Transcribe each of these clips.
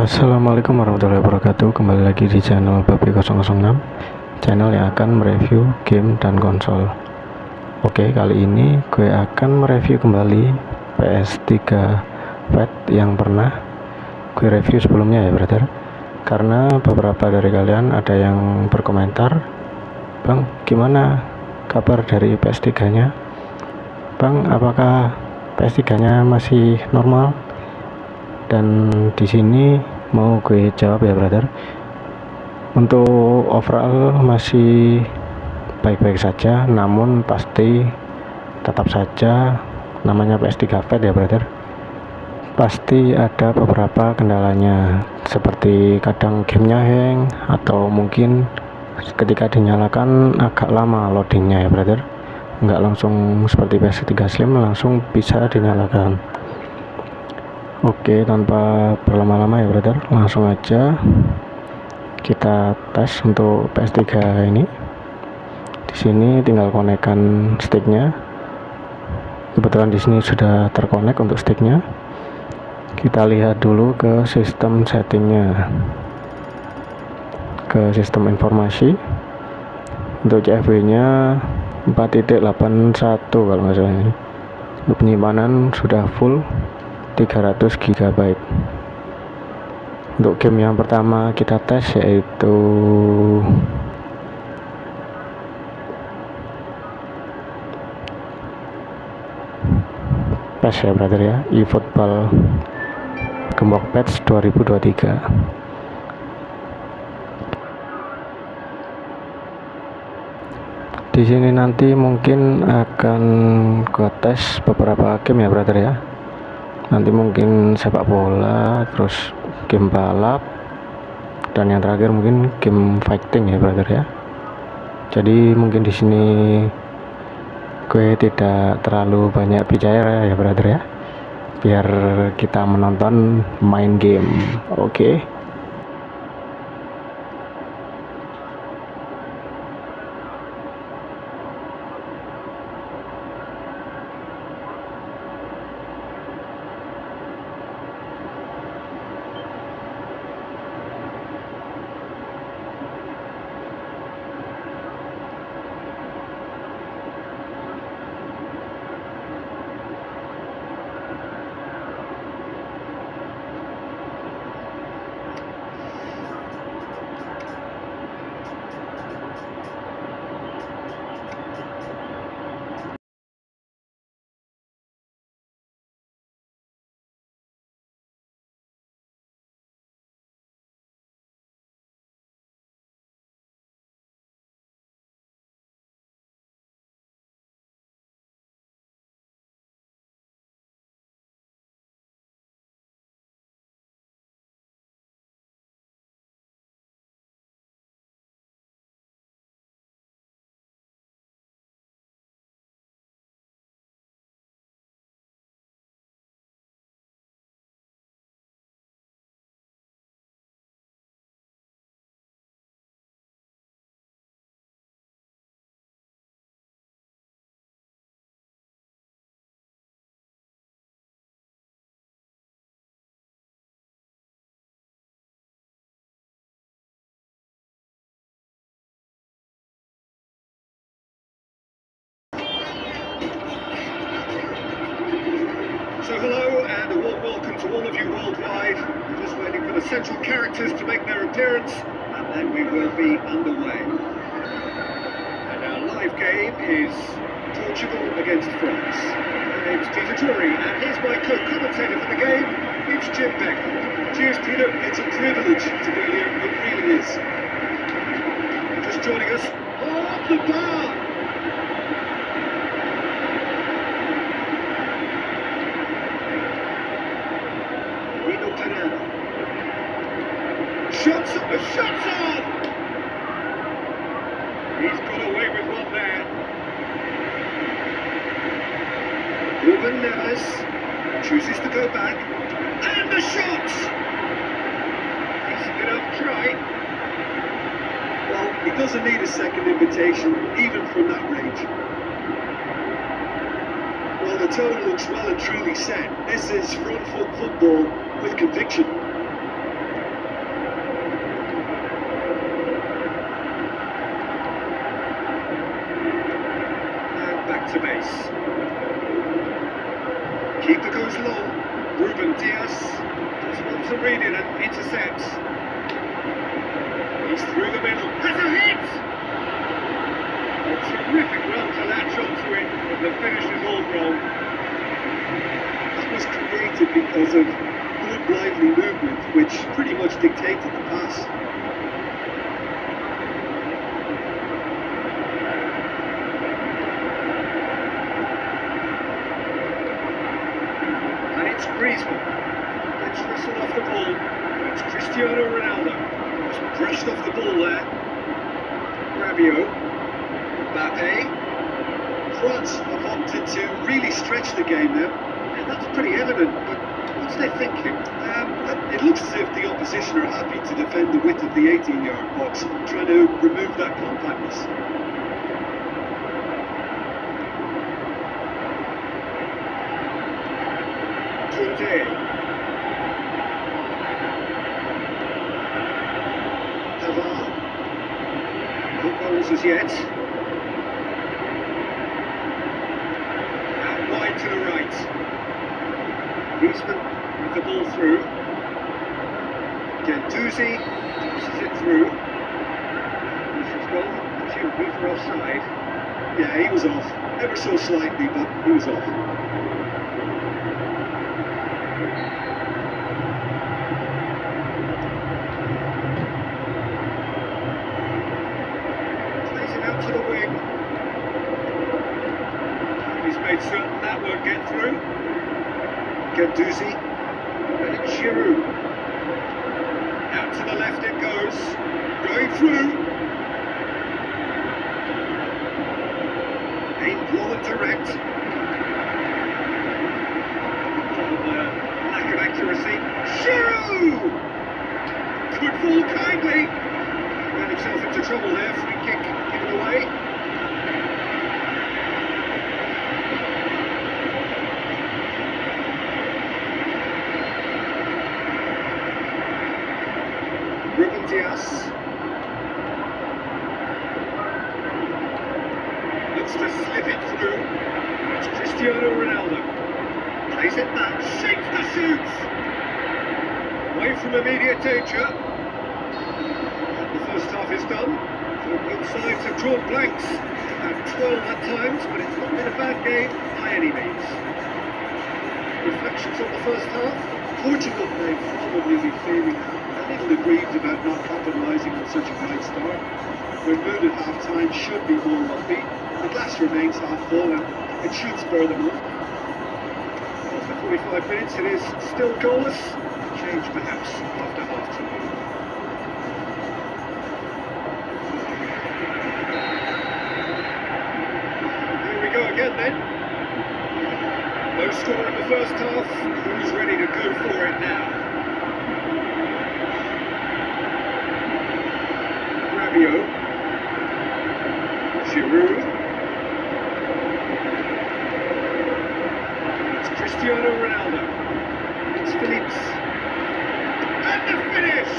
Assalamualaikum warahmatullahi wabarakatuh. Kembali lagi di channel Babi 006 Channel yang akan mereview game dan konsol. Oke kali ini gue akan mereview kembali PS3 Fat yang pernah gue review sebelumnya ya brother. Karena beberapa dari kalian ada yang berkomentar Bang gimana kabar dari PS3 nya Bang apakah PS3 nya masih normal dan di sini mau gue jawab ya brother. Untuk overall masih baik-baik saja namun pasti tetap saja namanya PS3 Fat ya brother. Pasti ada beberapa kendalanya seperti kadang gamenya hang atau mungkin ketika dinyalakan agak lama loadingnya ya brother. Nggak langsung seperti PS3 Slim langsung bisa dinyalakan Oke, tanpa berlama-lama ya, brother. Langsung aja kita tes untuk PS3 ini. Di sini tinggal konekkan sticknya. Kebetulan di sini sudah terkonek untuk sticknya. Kita lihat dulu ke sistem settingnya. Ke sistem informasi. Untuk CFW-nya 4.81 kalau nggak salah ini. Untuk penyimpanan sudah full 300 GB untuk game yang pertama kita tes yaitu PES ya brother ya. eFootball Gembok Patch 2023 di sini nanti mungkin akan ke tes beberapa game ya brother ya nanti mungkin sepak bola terus game balap dan yang terakhir mungkin game fighting ya brother ya jadi mungkin di sini gue tidak terlalu banyak bicara ya brother ya biar kita menonton main game oke okay? And a warm welcome to all of you worldwide. We're just waiting for the central characters to make their appearance and then we will be underway. And our live game is Portugal against France. My name's Peter Drury and here's my co-commentator for the game, it's Jim Beglin. Cheers Peter, it's a privilege to be here, it really is. Just joining us, off the bar! Uh! He's got away with one there. Ruben Neves chooses to go back. And the shots! Decent enough try. Well, he doesn't need a second invitation, even from that range. Well, the tone looks well and truly set. This is front foot football with conviction. Dias. Keeper goes long. Ruben Dias just wants to read it and intercepts. He's through the middle. Has a hit! A terrific run to latch onto it, but the wrong. That was created because of good lively movement, which pretty much dictated the pass. And it's Griezmann. Gets whistled off the ball. It's Cristiano Ronaldo. Just brushed off the ball there. Rabiot. Mbappe. France have opted to really stretch the game now. And that's pretty evident, but what's they thinking? Um, it looks as if the opposition are happy to defend the width of the 18-yard box, trying to remove that compactness. Today. As yet. Out wide to the right. Griezmann with the ball through. Guendouzi tosses it through. This has gone to be for offside. Yeah, he was off. Ever so slightly, but he was off. Plays it out to the wing. He's made certain that won't get through. Guendouzi. And it's Giroud. Out to the left it goes. Going through. Aimed low and direct. Oh, uh, lack of accuracy. Giroud! Could fall kindly. Ran himself into trouble there. Free kick given away. Ruben Dias. Looks to slip it through. It's Cristiano Ronaldo. Plays it back, shakes the shoots. Away from immediate danger. The first half is done. So both sides have drawn blanks. At 12 at times, but it's not been a bad game by any means. Reflections on the first half. Portugal may probably be feeling a little aggrieved about not capitalising on such a great start. Their mood at half-time should be more upbeat. The glass remains half full and it should spur them on. After 45 minutes it is still goalless. Change perhaps after half-time. Then. No score in the first half. Who's ready to go for it now? Rabiot. Giroud. It's Cristiano Ronaldo. It's Phillips. And the finish!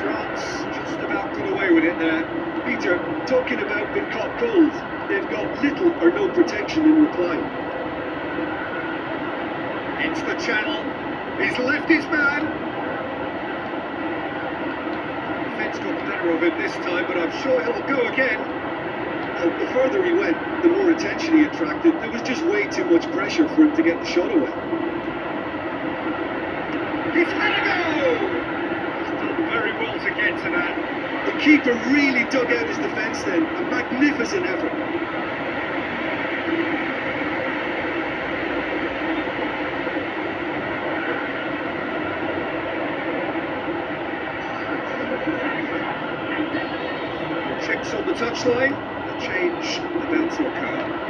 France just about got away with it there. Peter, talking about being caught cold, they've got little or no protection in reply. Into the channel. He's left his man. Defence got the better of him this time, but I'm sure he'll go again. Well, the further he went, the more attention he attracted. There was just way too much pressure for him to get the shot away. He's had a go! He's done very well to get to that. The keeper really dug out his defence then. A magnificent effort. Checks on the touchline. A change about to occur.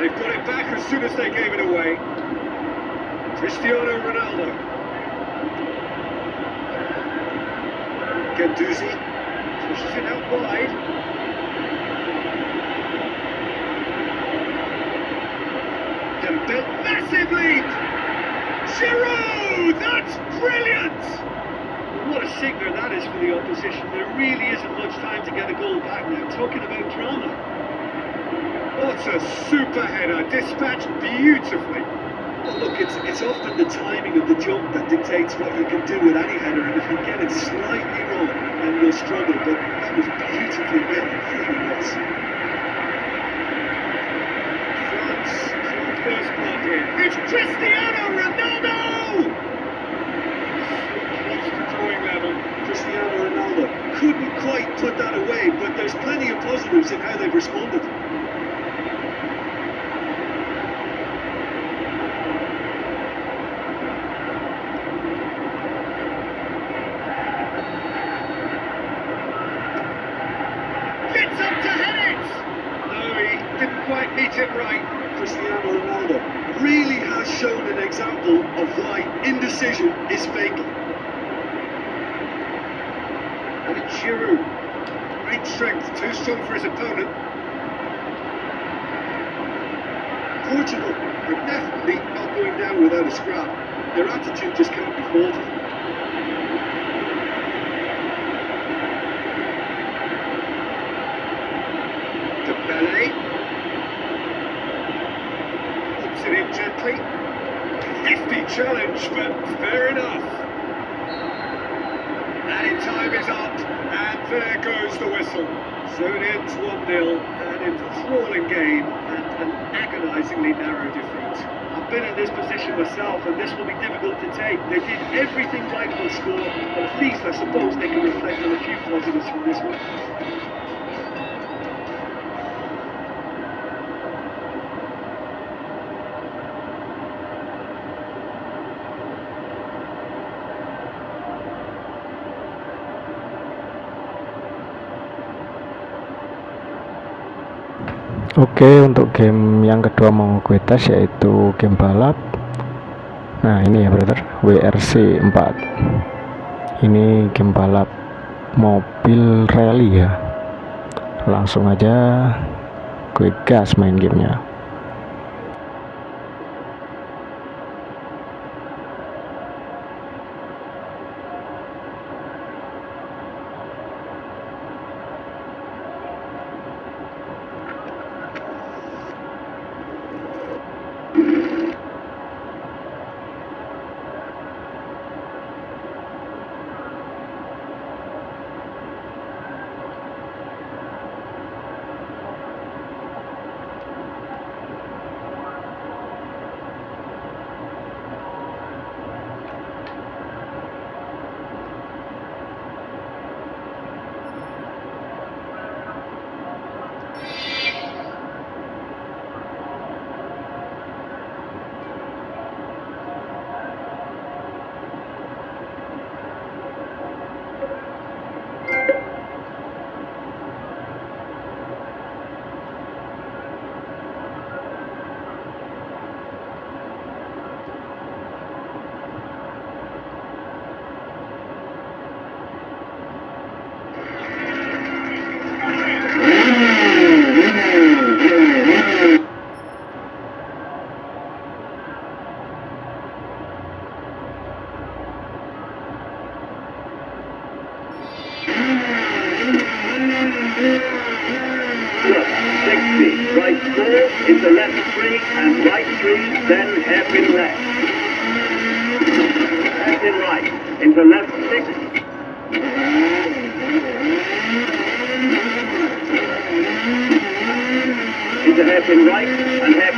They've got it back as soon as they gave it away. Cristiano Ronaldo. Guendouzi pushes it out wide. Massive lead! That's brilliant! what a signal that is for the opposition. There really isn't much time to get a goal back now. Talking about drama. What a super header, dispatched beautifully. Look, it's, it's often the timing of the jump that dictates what you can do with any header, and if you get it slightly wrong, then you'll struggle, but that was beautifully built, it really was. It's Cristiano Ronaldo! Close to drawing level. Cristiano Ronaldo couldn't quite put that away, but there's plenty of positives in how they've responded. Gets up to head it! No, he didn't quite meet it right. Cristiano Ronaldo really has shown an example of why indecision is fatal. And it's Giroud. Great strength, too strong for his opponent. Portugal are definitely not going down without a scrap. Their attitude just can't be faulted. to Pele. Puts it in gently. Hefty challenge, but fair enough. Added time is up, and there goes the whistle. So it ends 1-0, an enthralling game, and an agonisingly narrow defeat. I've been in this position myself, and this will be difficult to take. They did everything right for the score, but at least I suppose they can reflect on a few positives from this one. Oke, untuk game yang kedua mau gue tes yaitu game balap. Nah, ini ya, brother, WRC 4. Ini game balap mobil rally ya. Langsung aja gue gas main gamenya.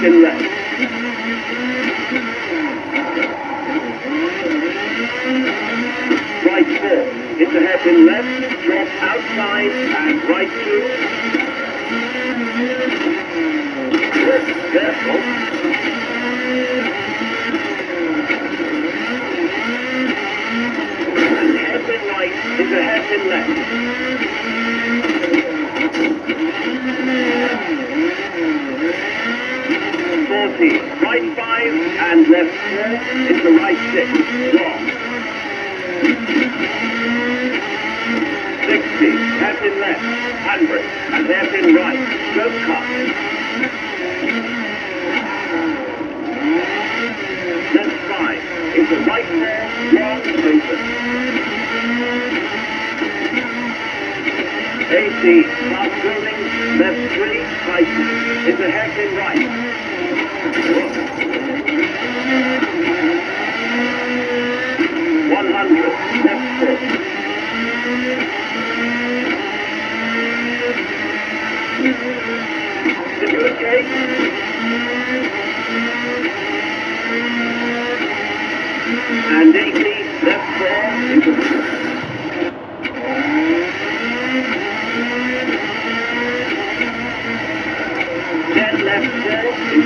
And hairpin left. Right four, into hairpin left, drop outside, and right two. Careful. And hairpin right into hairpin left. Forty, right five and left four into right six. Long. Sixty, hairpin left, handbrake, and hairpin right. Stroke cut. Left five, into right four, long, open. 80, fast going, left 3, tight, into hairpin right. And eighty, left four,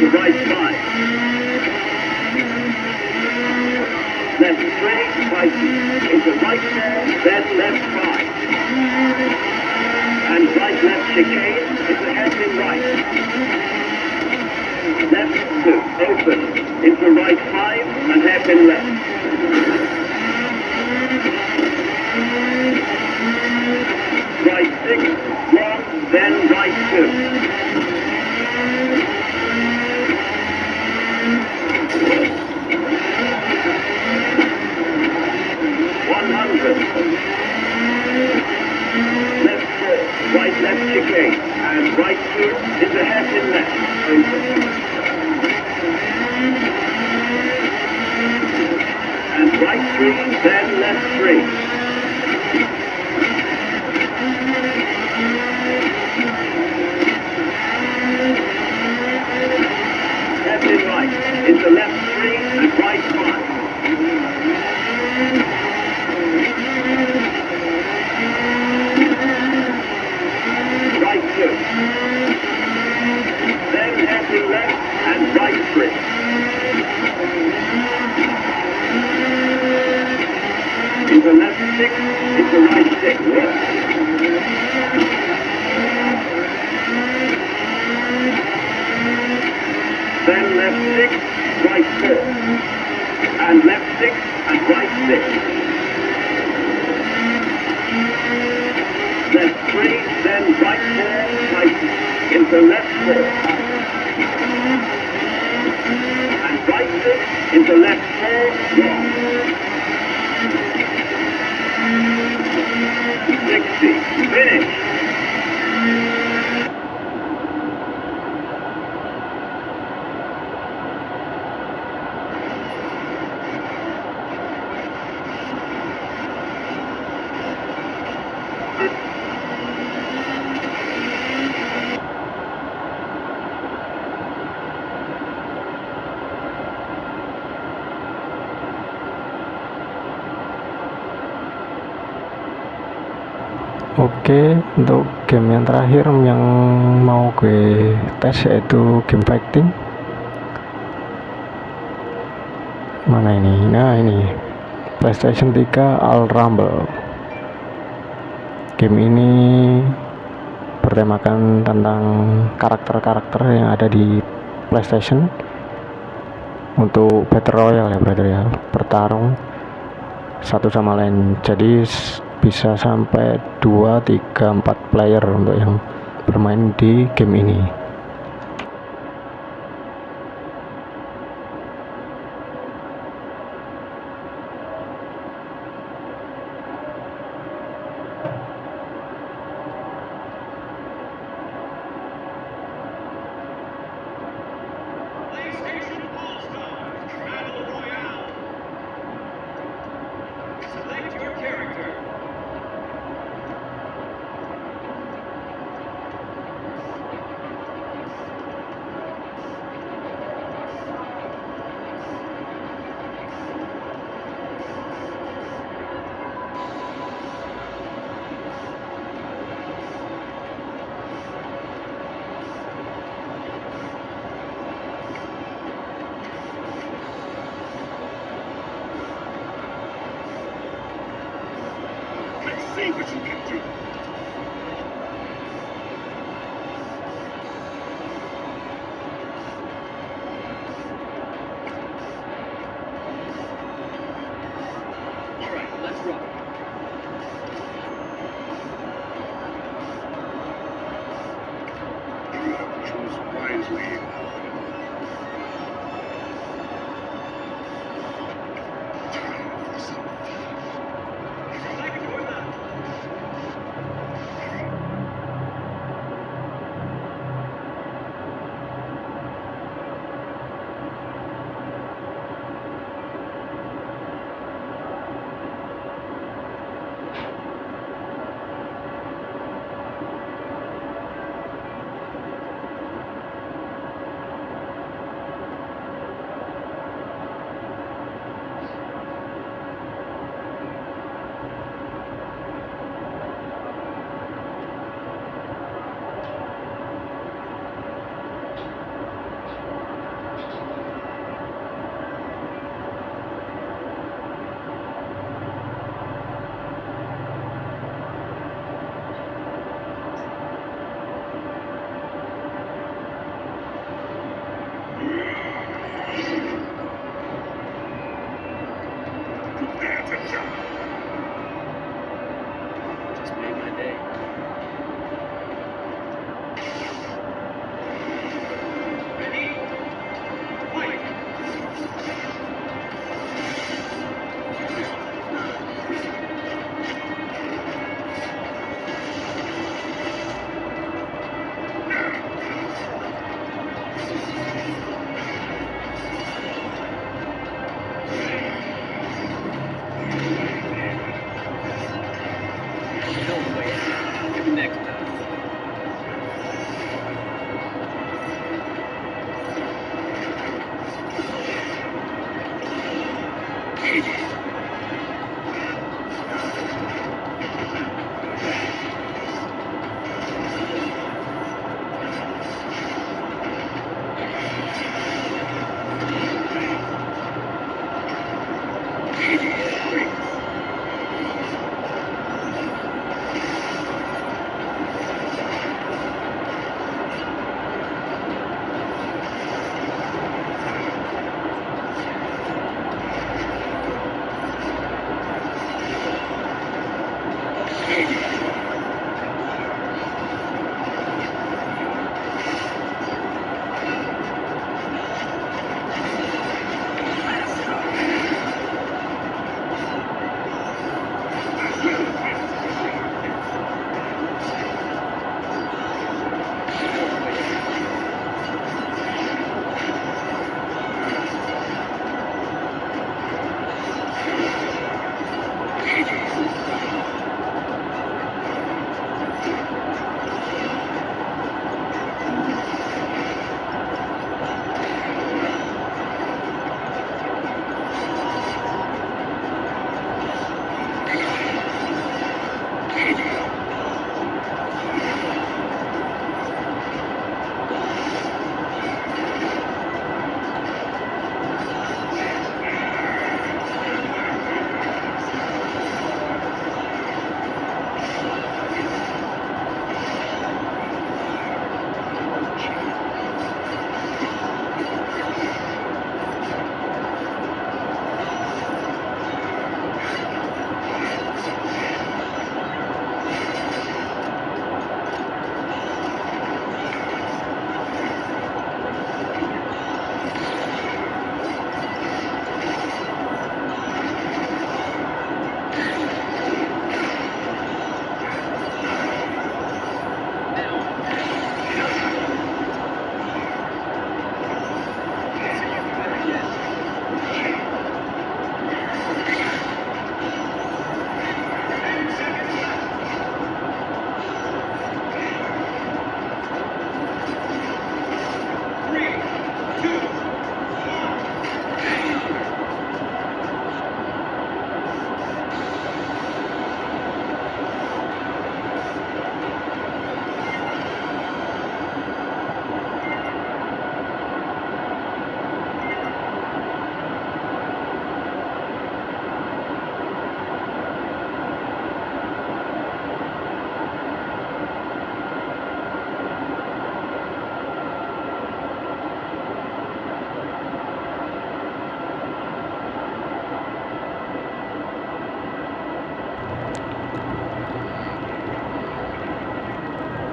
into right five. Left three, right, into right then left five. And right left chicane, into hairpin right. Left two, open, into right five, and hairpin left. Into left four. And right six into left four, long. Sixty, finish. Untuk game yang terakhir yang mau gue tes yaitu game fighting. Mana ini? Nah, ini PlayStation 3 All Rumble. Game ini bertemakan tentang karakter-karakter yang ada di PlayStation untuk Battle Royale ya brother ya, bertarung satu sama lain. Jadi bisa sampai 2, 3, 4 player untuk yang bermain di game ini. Right,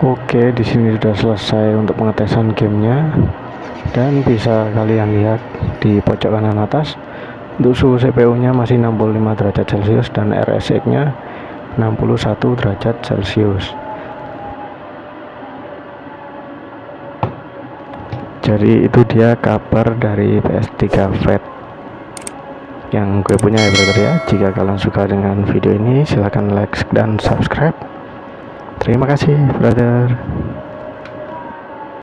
Oke, di sini sudah selesai untuk pengetesan gamenya dan bisa kalian lihat di pojok kanan atas untuk suhu CPU-nya masih 65 derajat Celcius dan RSX-nya 61 derajat Celcius. Jadi itu dia kabar dari PS3 Fat yang gue punya ya brother ya. Jika kalian suka dengan video ini silahkan like dan subscribe. Terima kasih, brother.